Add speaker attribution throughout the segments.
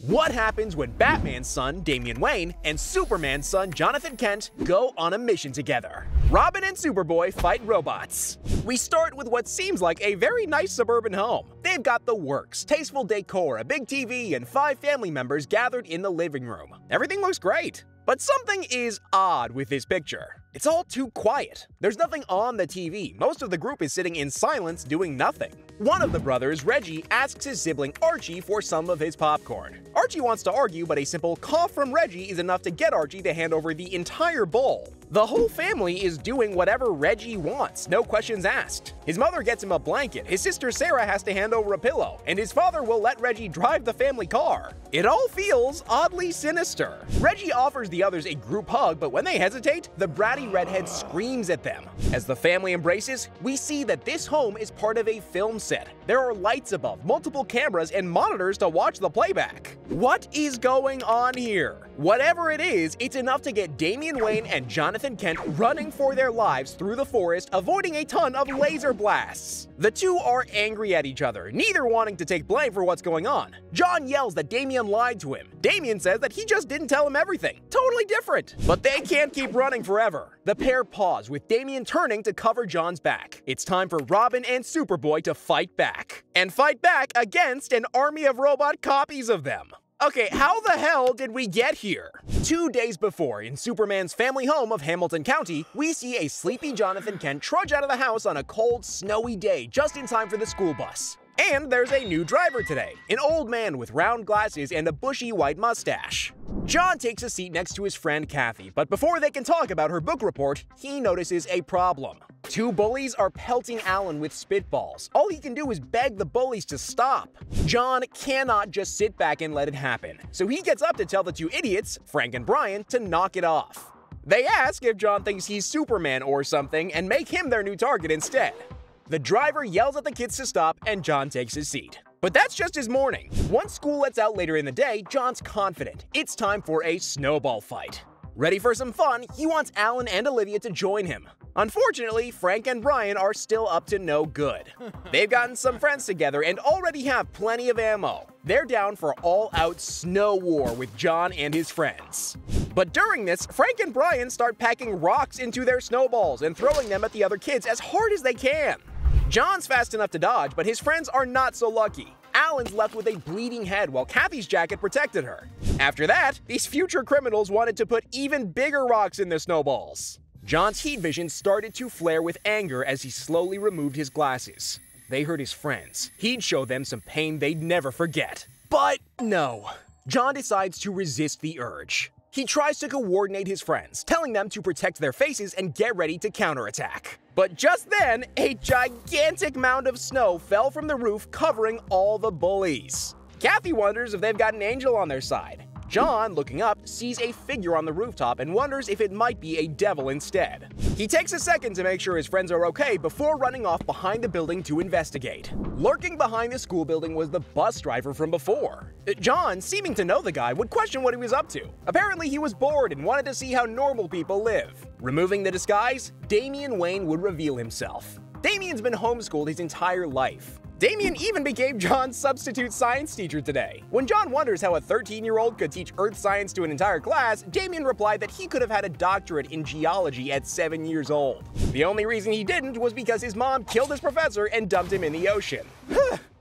Speaker 1: What happens when Batman's son, Damian Wayne, and Superman's son, Jonathan Kent, go on a mission together? Robin and Superboy fight robots. We start with what seems like a very nice suburban home. They've got the works, tasteful decor, a big TV, and five family members gathered in the living room. Everything looks great. But something is odd with this picture. It's all too quiet. There's nothing on the TV. Most of the group is sitting in silence doing nothing. One of the brothers, Reggie, asks his sibling Archie for some of his popcorn. Archie wants to argue, but a simple cough from Reggie is enough to get Archie to hand over the entire bowl. The whole family is doing whatever Reggie wants, no questions asked. His mother gets him a blanket, his sister Sarah has to hand over a pillow, and his father will let Reggie drive the family car. It all feels oddly sinister. Reggie offers the others a group hug, but when they hesitate, the bratty redhead screams at them. As the family embraces, we see that this home is part of a film set. There are lights above, multiple cameras, and monitors to watch the playback. What is going on here? Whatever it is, it's enough to get Damian Wayne and Jonathan Kent running for their lives through the forest, avoiding a ton of laser blasts. The two are angry at each other, neither wanting to take blame for what's going on. John yells that Damian lied to him. Damian says that he just didn't tell him everything. Totally different. But they can't keep running forever. The pair pause, with Damian turning to cover John's back. It's time for Robin and Superboy to fight back. And fight back against an army of robot copies of them. Okay, how the hell did we get here? Two days before, in Superman's family home of Hamilton County, we see a sleepy Jonathan Kent trudge out of the house on a cold, snowy day just in time for the school bus. And there's a new driver today, an old man with round glasses and a bushy white mustache. John takes a seat next to his friend Kathy, but before they can talk about her book report, he notices a problem. Two bullies are pelting Alan with spitballs. All he can do is beg the bullies to stop. John cannot just sit back and let it happen, so he gets up to tell the two idiots, Frank and Brian, to knock it off. They ask if John thinks he's Superman or something and make him their new target instead. The driver yells at the kids to stop and John takes his seat. But that's just his morning. Once school lets out later in the day, John's confident. It's time for a snowball fight. Ready for some fun, he wants Alan and Olivia to join him. Unfortunately, Frank and Brian are still up to no good. They've gotten some friends together and already have plenty of ammo. They're down for all-out snow war with John and his friends. But during this, Frank and Brian start packing rocks into their snowballs and throwing them at the other kids as hard as they can. John's fast enough to dodge, but his friends are not so lucky. Alan's left with a bleeding head while Kathy's jacket protected her. After that, these future criminals wanted to put even bigger rocks in their snowballs. John's heat vision started to flare with anger as he slowly removed his glasses. They hurt his friends. He'd show them some pain they'd never forget. But no. John decides to resist the urge. He tries to coordinate his friends, telling them to protect their faces and get ready to counterattack. But just then, a gigantic mound of snow fell from the roof, covering all the bullies. Kathy wonders if they've got an angel on their side. John, looking up, sees a figure on the rooftop and wonders if it might be a devil instead. He takes a second to make sure his friends are okay before running off behind the building to investigate. Lurking behind the school building was the bus driver from before. Uh, John, seeming to know the guy, would question what he was up to. Apparently he was bored and wanted to see how normal people live. Removing the disguise, Damian Wayne would reveal himself. Damian's been homeschooled his entire life. Damian even became John's substitute science teacher today. When John wonders how a 13-year-old could teach earth science to an entire class, Damian replied that he could have had a doctorate in geology at 7 years old. The only reason he didn't was because his mom killed his professor and dumped him in the ocean.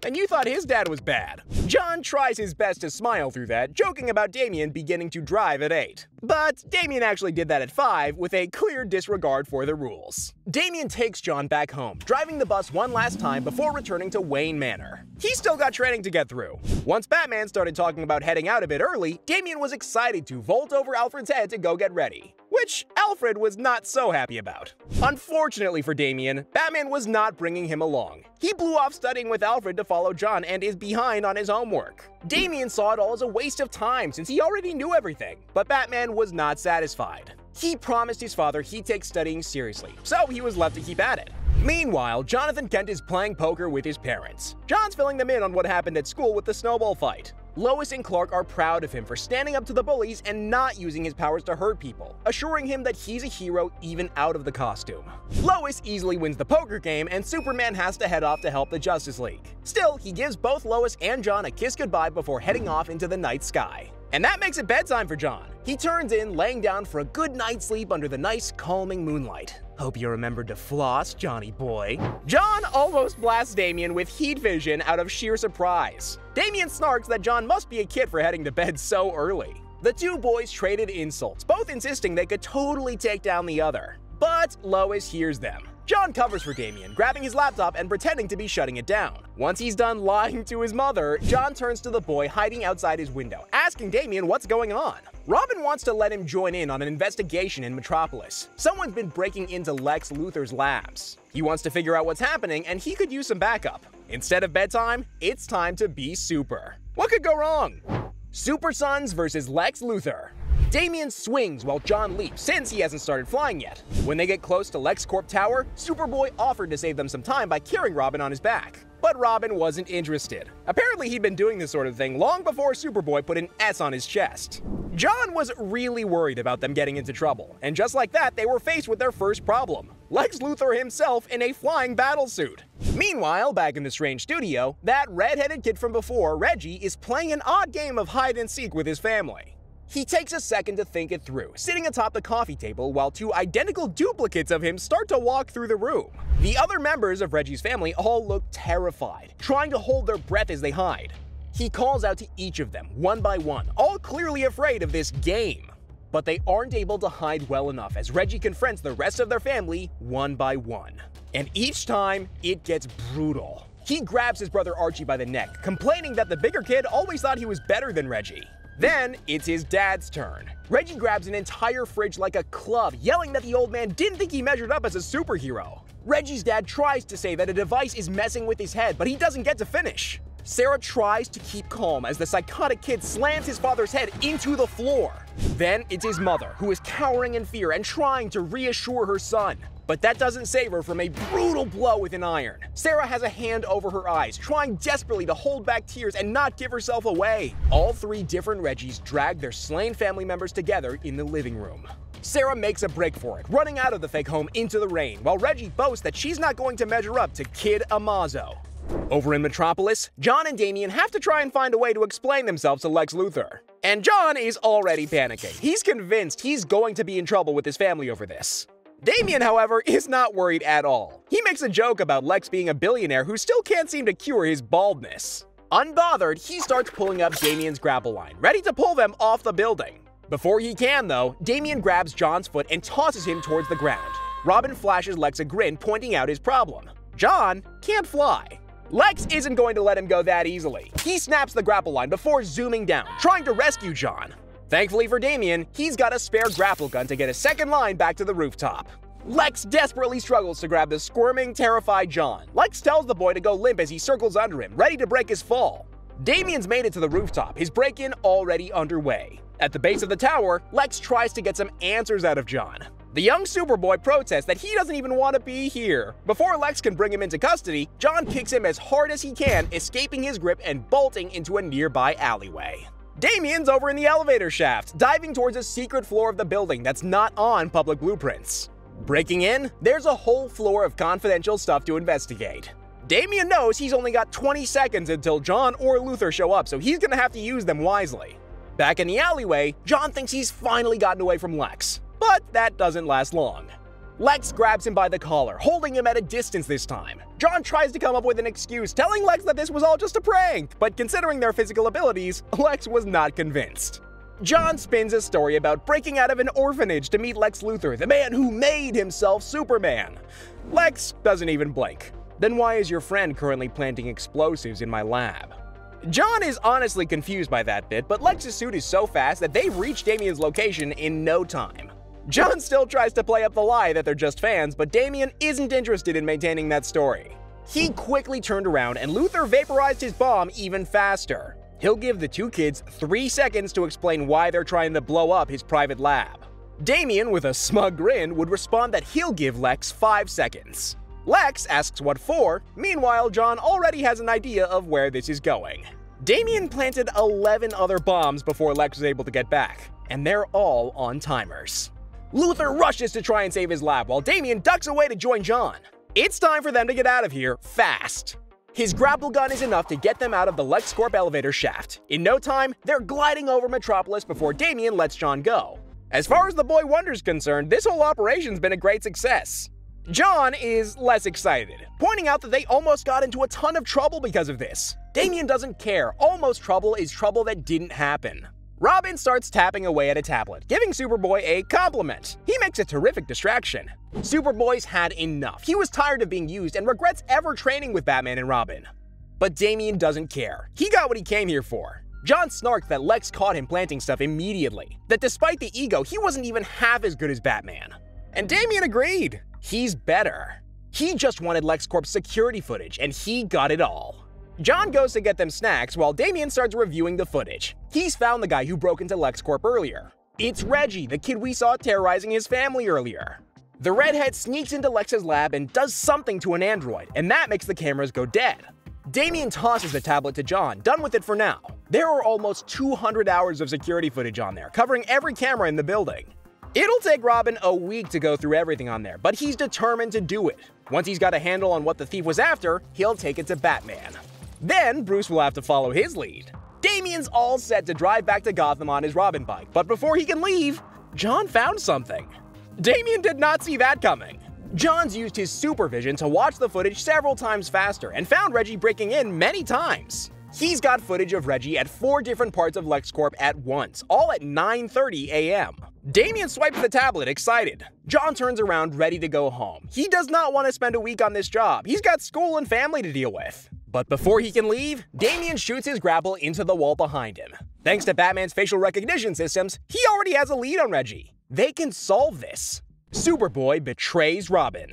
Speaker 1: and you thought his dad was bad. John tries his best to smile through that, joking about Damian beginning to drive at 8. But Damian actually did that at 5 with a clear disregard for the rules. Damian takes John back home, driving the bus one last time before returning to Wayne Manor. He still got training to get through. Once Batman started talking about heading out a bit early, Damian was excited to vault over Alfred's head to go get ready which Alfred was not so happy about. Unfortunately for Damian, Batman was not bringing him along. He blew off studying with Alfred to follow John and is behind on his homework. Damian saw it all as a waste of time since he already knew everything, but Batman was not satisfied. He promised his father he'd take studying seriously, so he was left to keep at it. Meanwhile, Jonathan Kent is playing poker with his parents. John's filling them in on what happened at school with the snowball fight. Lois and Clark are proud of him for standing up to the bullies and not using his powers to hurt people, assuring him that he's a hero even out of the costume. Lois easily wins the poker game, and Superman has to head off to help the Justice League. Still, he gives both Lois and John a kiss goodbye before heading off into the night sky. And that makes it bedtime for John. He turns in, laying down for a good night's sleep under the nice, calming moonlight. Hope you remembered to floss, Johnny boy. John almost blasts Damian with heat vision out of sheer surprise. Damian snarks that John must be a kid for heading to bed so early. The two boys traded insults, both insisting they could totally take down the other. But Lois hears them. John covers for Damian, grabbing his laptop and pretending to be shutting it down. Once he's done lying to his mother, John turns to the boy hiding outside his window, asking Damian what's going on. Robin wants to let him join in on an investigation in Metropolis. Someone's been breaking into Lex Luthor's labs. He wants to figure out what's happening, and he could use some backup. Instead of bedtime, it's time to be super. What could go wrong? Super Sons versus Lex Luthor. Damian swings while John leaps, since he hasn't started flying yet. When they get close to LexCorp Tower, Superboy offered to save them some time by carrying Robin on his back. But Robin wasn't interested. Apparently he'd been doing this sort of thing long before Superboy put an S on his chest. John was really worried about them getting into trouble, and just like that, they were faced with their first problem. Lex Luthor himself in a flying battlesuit. Meanwhile, back in the strange studio, that red-headed kid from before, Reggie, is playing an odd game of hide-and-seek with his family. He takes a second to think it through, sitting atop the coffee table while two identical duplicates of him start to walk through the room. The other members of Reggie's family all look terrified, trying to hold their breath as they hide. He calls out to each of them, one by one, all clearly afraid of this game. But they aren't able to hide well enough as Reggie confronts the rest of their family one by one. And each time, it gets brutal. He grabs his brother Archie by the neck, complaining that the bigger kid always thought he was better than Reggie. Then, it's his dad's turn. Reggie grabs an entire fridge like a club, yelling that the old man didn't think he measured up as a superhero. Reggie's dad tries to say that a device is messing with his head, but he doesn't get to finish. Sarah tries to keep calm as the psychotic kid slams his father's head into the floor. Then it's his mother, who is cowering in fear and trying to reassure her son. But that doesn't save her from a brutal blow with an iron. Sarah has a hand over her eyes, trying desperately to hold back tears and not give herself away. All three different Reggies drag their slain family members together in the living room. Sarah makes a break for it, running out of the fake home into the rain, while Reggie boasts that she's not going to measure up to Kid Amazo. Over in Metropolis, John and Damian have to try and find a way to explain themselves to Lex Luthor. And John is already panicking. He's convinced he's going to be in trouble with his family over this. Damian, however, is not worried at all. He makes a joke about Lex being a billionaire who still can't seem to cure his baldness. Unbothered, he starts pulling up Damian's grapple line, ready to pull them off the building. Before he can, though, Damian grabs John's foot and tosses him towards the ground. Robin flashes Lex a grin, pointing out his problem. John can't fly. Lex isn't going to let him go that easily. He snaps the grapple line before zooming down, trying to rescue John. Thankfully for Damian, he's got a spare grapple gun to get a second line back to the rooftop. Lex desperately struggles to grab the squirming, terrified John. Lex tells the boy to go limp as he circles under him, ready to break his fall. Damian's made it to the rooftop, his break-in already underway. At the base of the tower, Lex tries to get some answers out of John. The young Superboy protests that he doesn't even want to be here. Before Lex can bring him into custody, John kicks him as hard as he can, escaping his grip and bolting into a nearby alleyway. Damian's over in the elevator shaft, diving towards a secret floor of the building that's not on public blueprints. Breaking in, there's a whole floor of confidential stuff to investigate. Damian knows he's only got 20 seconds until John or Luthor show up, so he's gonna have to use them wisely. Back in the alleyway, John thinks he's finally gotten away from Lex, but that doesn't last long. Lex grabs him by the collar, holding him at a distance this time. John tries to come up with an excuse, telling Lex that this was all just a prank, but considering their physical abilities, Lex was not convinced. John spins a story about breaking out of an orphanage to meet Lex Luthor, the man who made himself Superman. Lex doesn't even blink. Then why is your friend currently planting explosives in my lab? John is honestly confused by that bit, but Lex's suit is so fast that they reach Damian's location in no time. John still tries to play up the lie that they're just fans, but Damian isn't interested in maintaining that story. He quickly turned around and Luthor vaporized his bomb even faster. He'll give the two kids three seconds to explain why they're trying to blow up his private lab. Damian, with a smug grin, would respond that he'll give Lex five seconds. Lex asks what for, meanwhile John already has an idea of where this is going. Damian planted 11 other bombs before Lex was able to get back, and they're all on timers. Luthor rushes to try and save his lab while Damian ducks away to join John. It's time for them to get out of here fast. His grapple gun is enough to get them out of the LexCorp elevator shaft. In no time, they're gliding over Metropolis before Damian lets John go. As far as the Boy Wonder's concerned, this whole operation's been a great success. John is less excited, pointing out that they almost got into a ton of trouble because of this. Damian doesn't care, almost trouble is trouble that didn't happen. Robin starts tapping away at a tablet, giving Superboy a compliment. He makes a terrific distraction. Superboy's had enough. He was tired of being used and regrets ever training with Batman and Robin. But Damian doesn't care. He got what he came here for. John snarked that Lex caught him planting stuff immediately, that despite the ego, he wasn't even half as good as Batman. And Damian agreed. He's better. He just wanted LexCorp's security footage, and he got it all. John goes to get them snacks while Damian starts reviewing the footage. He's found the guy who broke into LexCorp earlier. It's Reggie, the kid we saw terrorizing his family earlier. The redhead sneaks into Lex's lab and does something to an android, and that makes the cameras go dead. Damian tosses the tablet to John, done with it for now. There are almost 200 hours of security footage on there, covering every camera in the building. It'll take Robin a week to go through everything on there, but he's determined to do it. Once he's got a handle on what the thief was after, he'll take it to Batman. Then Bruce will have to follow his lead. Damian's all set to drive back to Gotham on his Robin bike, but before he can leave, John found something. Damian did not see that coming. John's used his supervision to watch the footage several times faster and found Reggie breaking in many times. He's got footage of Reggie at four different parts of LexCorp at once, all at 9.30 a.m. Damian swipes the tablet, excited. John turns around, ready to go home. He does not want to spend a week on this job. He's got school and family to deal with. But before he can leave, Damian shoots his grapple into the wall behind him. Thanks to Batman's facial recognition systems, he already has a lead on Reggie. They can solve this. Superboy betrays Robin.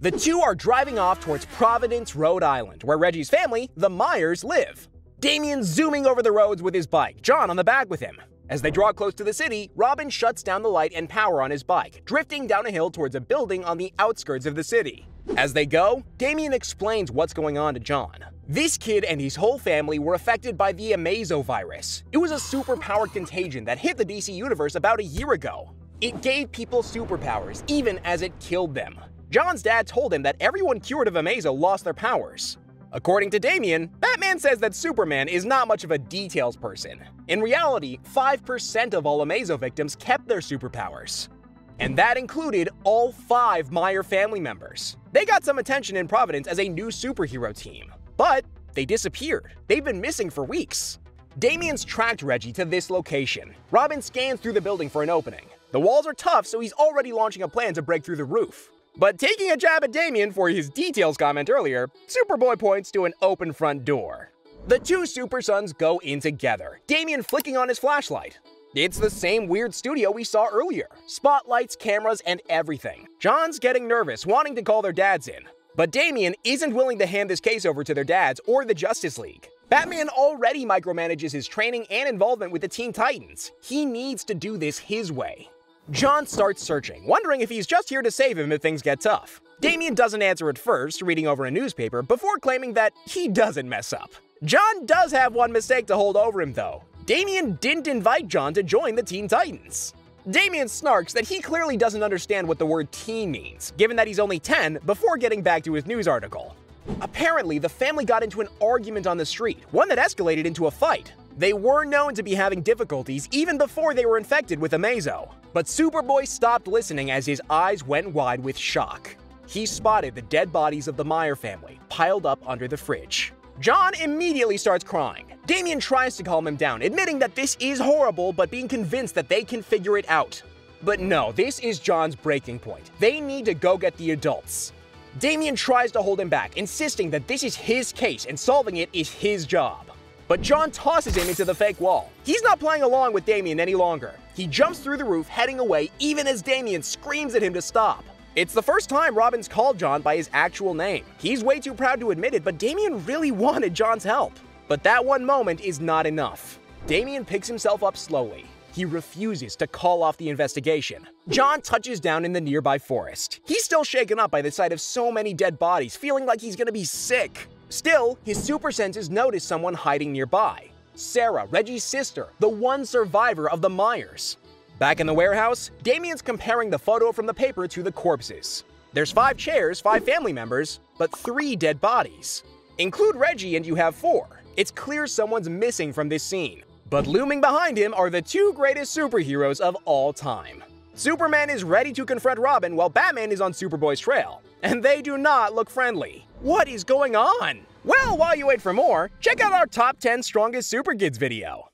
Speaker 1: The two are driving off towards Providence, Rhode Island, where Reggie's family, the Myers, live. Damian zooming over the roads with his bike, John on the back with him. As they draw close to the city, Robin shuts down the light and power on his bike, drifting down a hill towards a building on the outskirts of the city. As they go, Damian explains what's going on to John. This kid and his whole family were affected by the Amazo virus. It was a superpowered contagion that hit the DC universe about a year ago. It gave people superpowers, even as it killed them. John's dad told him that everyone cured of Amazo lost their powers. According to Damian, Batman says that Superman is not much of a details person. In reality, 5% of all Amazo victims kept their superpowers. And that included all five Meyer family members. They got some attention in Providence as a new superhero team. But they disappeared. They've been missing for weeks. Damian's tracked Reggie to this location. Robin scans through the building for an opening. The walls are tough, so he's already launching a plan to break through the roof. But taking a jab at Damian for his details comment earlier, Superboy points to an open front door. The two Super Sons go in together, Damian flicking on his flashlight. It's the same weird studio we saw earlier. Spotlights, cameras, and everything. John's getting nervous, wanting to call their dads in. But Damian isn't willing to hand this case over to their dads or the Justice League. Batman already micromanages his training and involvement with the Teen Titans. He needs to do this his way. John starts searching, wondering if he's just here to save him if things get tough. Damian doesn't answer at first, reading over a newspaper, before claiming that he doesn't mess up. John does have one mistake to hold over him, though. Damian didn't invite John to join the Teen Titans. Damian snarks that he clearly doesn't understand what the word teen means, given that he's only 10, before getting back to his news article. Apparently, the family got into an argument on the street, one that escalated into a fight. They were known to be having difficulties even before they were infected with Amazo. But Superboy stopped listening as his eyes went wide with shock. He spotted the dead bodies of the Meyer family piled up under the fridge. John immediately starts crying. Damian tries to calm him down, admitting that this is horrible, but being convinced that they can figure it out. But no, this is John's breaking point. They need to go get the adults. Damian tries to hold him back, insisting that this is his case and solving it is his job. But John tosses him into the fake wall. He's not playing along with Damian any longer. He jumps through the roof, heading away, even as Damian screams at him to stop. It's the first time Robin's called John by his actual name. He's way too proud to admit it, but Damian really wanted John's help. But that one moment is not enough. Damian picks himself up slowly. He refuses to call off the investigation. John touches down in the nearby forest. He's still shaken up by the sight of so many dead bodies, feeling like he's gonna be sick. Still, his super senses notice someone hiding nearby. Sarah, Reggie's sister, the one survivor of the Myers. Back in the warehouse, Damian's comparing the photo from the paper to the corpses. There's five chairs, five family members, but three dead bodies. Include Reggie and you have four. It's clear someone's missing from this scene. But looming behind him are the two greatest superheroes of all time. Superman is ready to confront Robin while Batman is on Superboy's trail. And they do not look friendly. What is going on? Well, while you wait for more, check out our top 10 strongest super kids video.